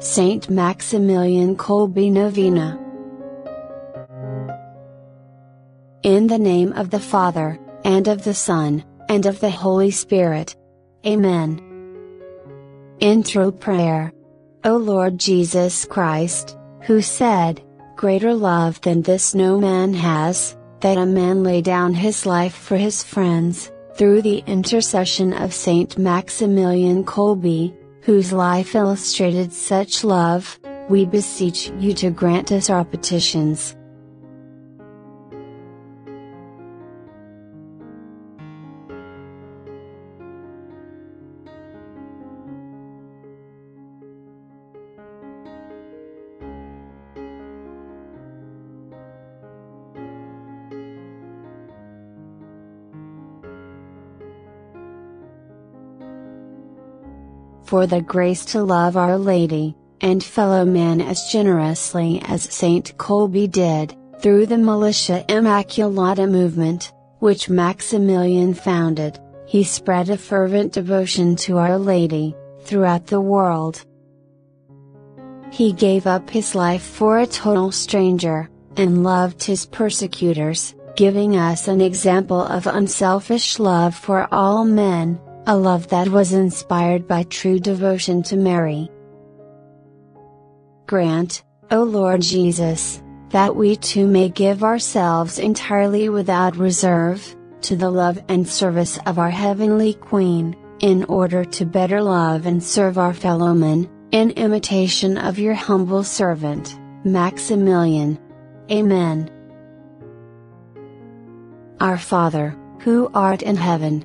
Saint Maximilian Kolbe Novena. In the name of the Father, and of the Son, and of the Holy Spirit. Amen. Intro Prayer. O Lord Jesus Christ, who said, Greater love than this no man has, that a man lay down his life for his friends, through the intercession of Saint Maximilian Kolbe, whose life illustrated such love, we beseech you to grant us our petitions. For the grace to love Our Lady, and fellow man as generously as Saint Kolbe did, through the Militia Immaculata movement, which Maximilian founded, he spread a fervent devotion to Our Lady, throughout the world. He gave up his life for a total stranger, and loved his persecutors, giving us an example of unselfish love for all men, a love that was inspired by true devotion to Mary. Grant, O Lord Jesus, that we too may give ourselves entirely without reserve, to the love and service of our Heavenly Queen, in order to better love and serve our fellowmen, in imitation of your humble servant, Maximilian. Amen. Our Father, who art in heaven,